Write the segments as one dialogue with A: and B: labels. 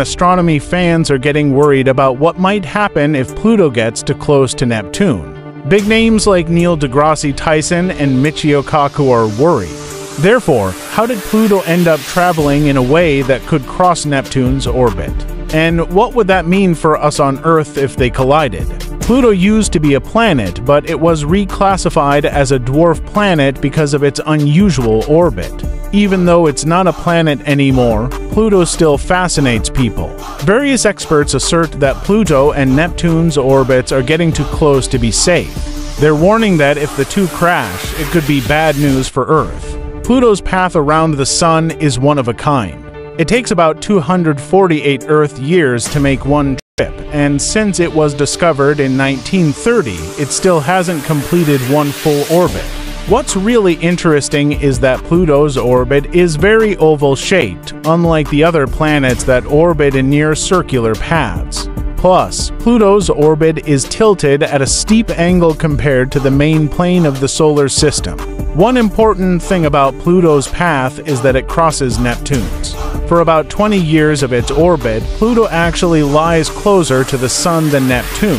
A: astronomy fans are getting worried about what might happen if Pluto gets too close to Neptune. Big names like Neil deGrasse Tyson and Michio Kaku are worried. Therefore, how did Pluto end up traveling in a way that could cross Neptune's orbit? And what would that mean for us on Earth if they collided? Pluto used to be a planet, but it was reclassified as a dwarf planet because of its unusual orbit. Even though it's not a planet anymore, Pluto still fascinates people. Various experts assert that Pluto and Neptune's orbits are getting too close to be safe. They're warning that if the two crash, it could be bad news for Earth. Pluto's path around the Sun is one of a kind. It takes about 248 Earth years to make one trip, and since it was discovered in 1930, it still hasn't completed one full orbit. What's really interesting is that Pluto's orbit is very oval-shaped, unlike the other planets that orbit in near circular paths. Plus, Pluto's orbit is tilted at a steep angle compared to the main plane of the solar system. One important thing about Pluto's path is that it crosses Neptune's. For about 20 years of its orbit, Pluto actually lies closer to the Sun than Neptune.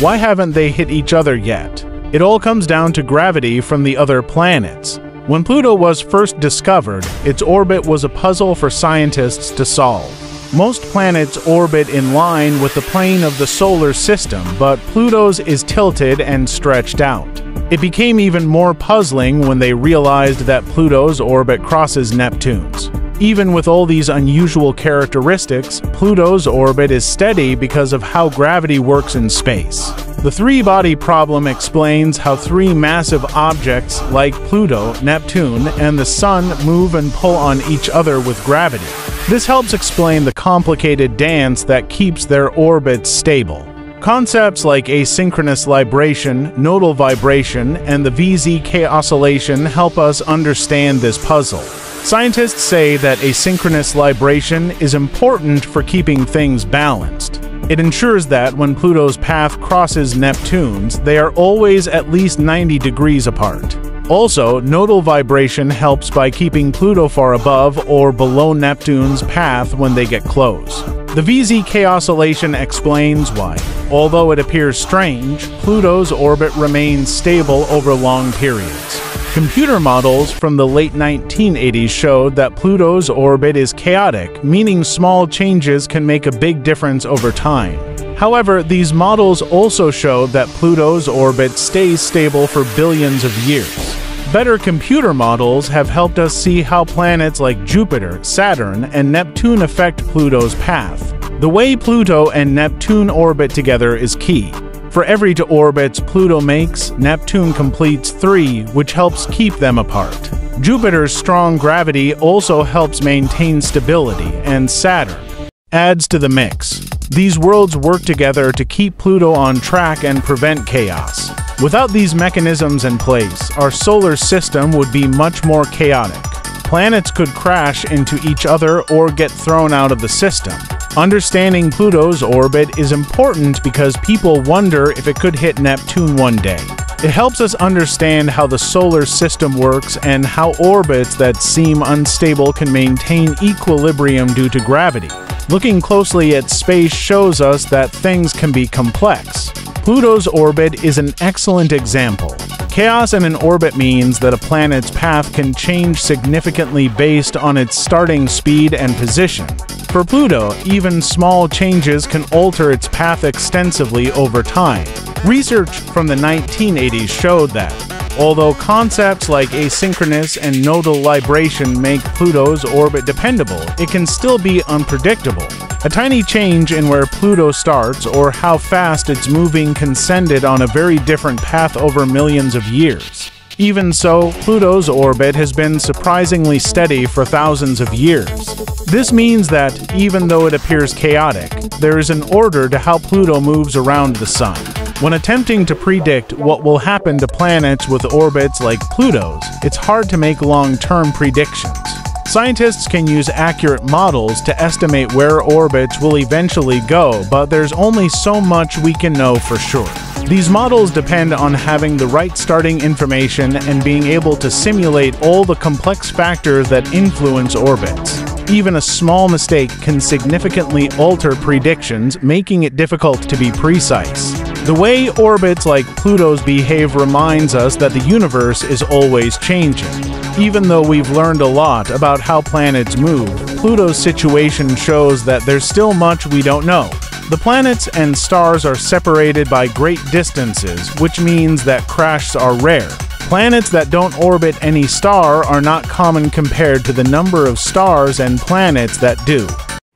A: Why haven't they hit each other yet? It all comes down to gravity from the other planets. When Pluto was first discovered, its orbit was a puzzle for scientists to solve. Most planets orbit in line with the plane of the solar system, but Pluto's is tilted and stretched out. It became even more puzzling when they realized that Pluto's orbit crosses Neptune's. Even with all these unusual characteristics, Pluto's orbit is steady because of how gravity works in space. The three-body problem explains how three massive objects like Pluto, Neptune, and the Sun move and pull on each other with gravity. This helps explain the complicated dance that keeps their orbits stable. Concepts like asynchronous libration, nodal vibration, and the VZK oscillation help us understand this puzzle. Scientists say that asynchronous libration is important for keeping things balanced. It ensures that when Pluto's path crosses Neptune's, they are always at least 90 degrees apart. Also, nodal vibration helps by keeping Pluto far above or below Neptune's path when they get close. The VZK oscillation explains why. Although it appears strange, Pluto's orbit remains stable over long periods. Computer models from the late 1980s showed that Pluto's orbit is chaotic, meaning small changes can make a big difference over time. However, these models also showed that Pluto's orbit stays stable for billions of years. Better computer models have helped us see how planets like Jupiter, Saturn, and Neptune affect Pluto's path. The way Pluto and Neptune orbit together is key. For every two orbits Pluto makes, Neptune completes three, which helps keep them apart. Jupiter's strong gravity also helps maintain stability, and Saturn adds to the mix. These worlds work together to keep Pluto on track and prevent chaos. Without these mechanisms in place, our solar system would be much more chaotic. Planets could crash into each other or get thrown out of the system. Understanding Pluto's orbit is important because people wonder if it could hit Neptune one day. It helps us understand how the solar system works and how orbits that seem unstable can maintain equilibrium due to gravity. Looking closely at space shows us that things can be complex. Pluto's orbit is an excellent example. Chaos in an orbit means that a planet's path can change significantly based on its starting speed and position. For Pluto, even small changes can alter its path extensively over time. Research from the 1980s showed that, although concepts like asynchronous and nodal libration make Pluto's orbit dependable, it can still be unpredictable. A tiny change in where Pluto starts or how fast it's moving can send it on a very different path over millions of years. Even so, Pluto's orbit has been surprisingly steady for thousands of years. This means that, even though it appears chaotic, there is an order to how Pluto moves around the Sun. When attempting to predict what will happen to planets with orbits like Pluto's, it's hard to make long-term predictions. Scientists can use accurate models to estimate where orbits will eventually go, but there's only so much we can know for sure. These models depend on having the right starting information and being able to simulate all the complex factors that influence orbits. Even a small mistake can significantly alter predictions, making it difficult to be precise. The way orbits like Pluto's behave reminds us that the universe is always changing. Even though we've learned a lot about how planets move, Pluto's situation shows that there's still much we don't know. The planets and stars are separated by great distances, which means that crashes are rare. Planets that don't orbit any star are not common compared to the number of stars and planets that do.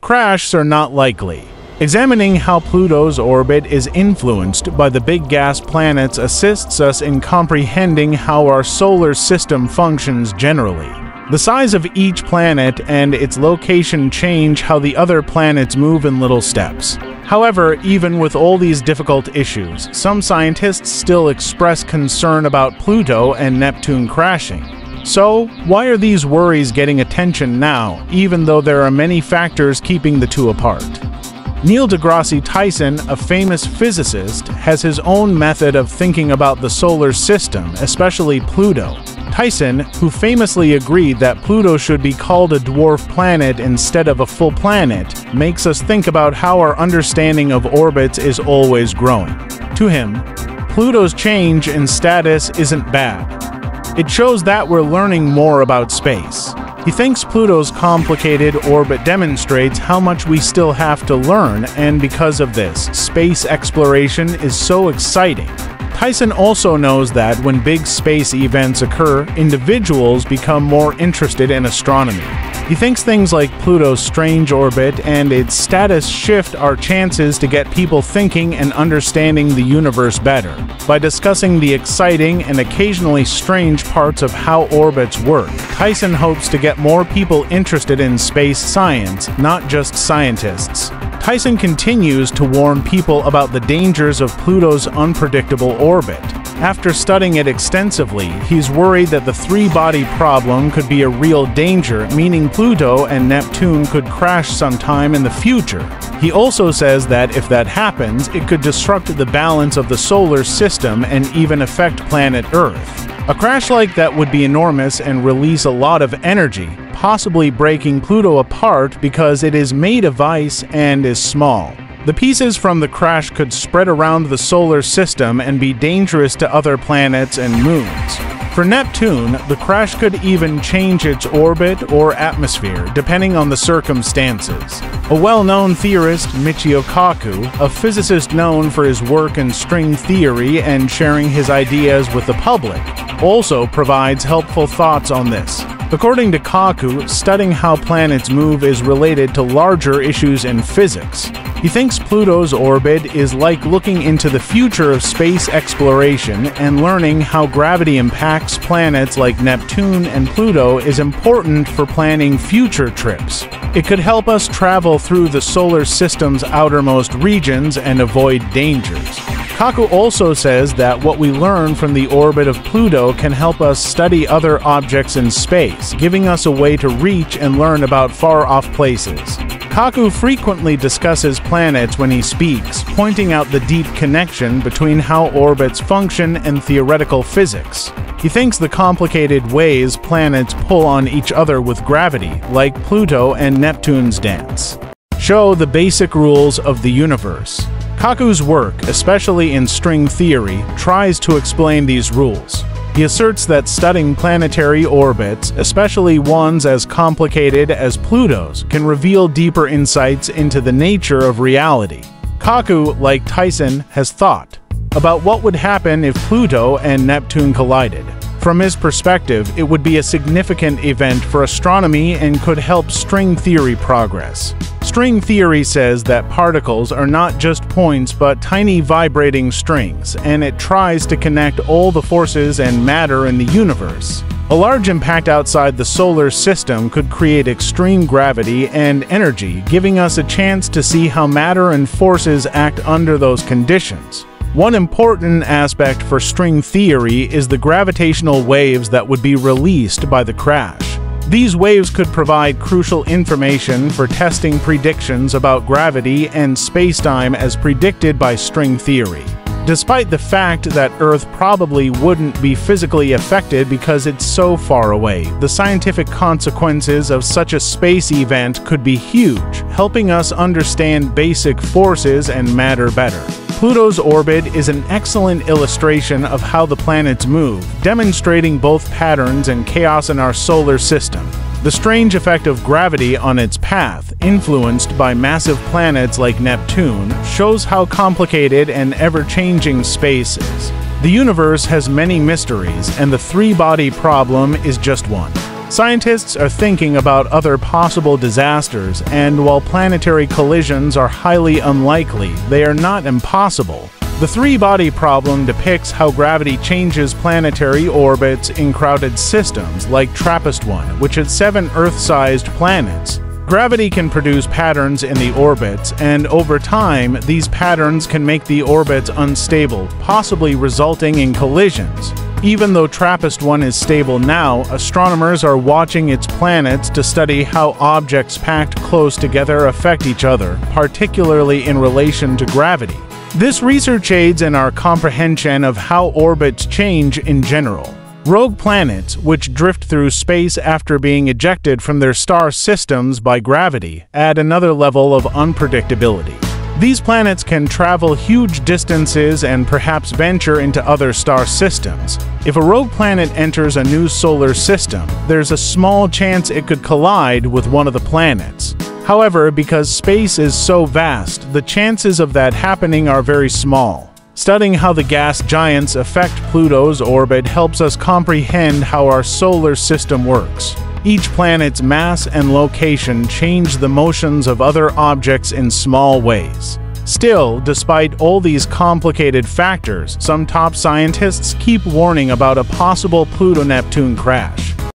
A: Crashes are not likely. Examining how Pluto's orbit is influenced by the big gas planets assists us in comprehending how our solar system functions generally. The size of each planet and its location change how the other planets move in little steps. However, even with all these difficult issues, some scientists still express concern about Pluto and Neptune crashing. So, why are these worries getting attention now, even though there are many factors keeping the two apart? Neil deGrasse Tyson, a famous physicist, has his own method of thinking about the solar system, especially Pluto. Tyson, who famously agreed that Pluto should be called a dwarf planet instead of a full planet, makes us think about how our understanding of orbits is always growing. To him, Pluto's change in status isn't bad. It shows that we're learning more about space. He thinks Pluto's complicated orbit demonstrates how much we still have to learn, and because of this, space exploration is so exciting. Tyson also knows that when big space events occur, individuals become more interested in astronomy. He thinks things like Pluto's strange orbit and its status shift are chances to get people thinking and understanding the universe better by discussing the exciting and occasionally strange parts of how orbits work. Tyson hopes to get more people interested in space science, not just scientists. Tyson continues to warn people about the dangers of Pluto's unpredictable orbit. After studying it extensively, he's worried that the three body problem could be a real danger, meaning Pluto and Neptune could crash sometime in the future. He also says that if that happens, it could disrupt the balance of the solar system and even affect planet Earth. A crash like that would be enormous and release a lot of energy, possibly breaking Pluto apart because it is made of ice and is small. The pieces from the crash could spread around the solar system and be dangerous to other planets and moons. For Neptune, the crash could even change its orbit or atmosphere, depending on the circumstances. A well known theorist, Michio Kaku, a physicist known for his work in string theory and sharing his ideas with the public, also provides helpful thoughts on this. According to Kaku, studying how planets move is related to larger issues in physics. He thinks Pluto's orbit is like looking into the future of space exploration and learning how gravity impacts planets like Neptune and Pluto is important for planning future trips. It could help us travel through the solar system's outermost regions and avoid dangers. Kaku also says that what we learn from the orbit of Pluto can help us study other objects in space, giving us a way to reach and learn about far off places. Kaku frequently discusses planets when he speaks, pointing out the deep connection between how orbits function and theoretical physics. He thinks the complicated ways planets pull on each other with gravity, like Pluto and Neptune's dance, show the basic rules of the universe. Kaku's work, especially in string theory, tries to explain these rules. He asserts that studying planetary orbits, especially ones as complicated as Pluto's, can reveal deeper insights into the nature of reality. Kaku, like Tyson, has thought about what would happen if Pluto and Neptune collided. From his perspective, it would be a significant event for astronomy and could help string theory progress. String theory says that particles are not just points but tiny vibrating strings, and it tries to connect all the forces and matter in the universe. A large impact outside the solar system could create extreme gravity and energy, giving us a chance to see how matter and forces act under those conditions. One important aspect for string theory is the gravitational waves that would be released by the crash. These waves could provide crucial information for testing predictions about gravity and spacetime as predicted by string theory. despite the fact that Earth probably wouldn't be physically affected because it's so far away. The scientific consequences of such a space event could be huge, helping us understand basic forces and matter better. Pluto's orbit is an excellent illustration of how the planets move, demonstrating both patterns and chaos in our solar system. The strange effect of gravity on its path, influenced by massive planets like Neptune, shows how complicated and ever-changing space is. The universe has many mysteries, and the three-body problem is just one. Scientists are thinking about other possible disasters, and while planetary collisions are highly unlikely, they are not impossible. The three-body problem depicts how gravity changes planetary orbits in crowded systems like TRAPPIST-1, which has seven Earth-sized planets. Gravity can produce patterns in the orbits, and over time, these patterns can make the orbits unstable, possibly resulting in collisions. Even though TRAPPIST-1 is stable now, astronomers are watching its planets to study how objects packed close together affect each other, particularly in relation to gravity. This research aids in our comprehension of how orbits change in general. Rogue planets, which drift through space after being ejected from their star systems by gravity, add another level of unpredictability. These planets can travel huge distances and perhaps venture into other star systems. If a rogue planet enters a new solar system, there's a small chance it could collide with one of the planets. However, because space is so vast, the chances of that happening are very small. Studying how the gas giants affect Pluto's orbit helps us comprehend how our solar system works. Each planet's mass and location change the motions of other objects in small ways. Still, despite all these complicated factors, some top scientists keep warning about a possible Pluto-Neptune crash.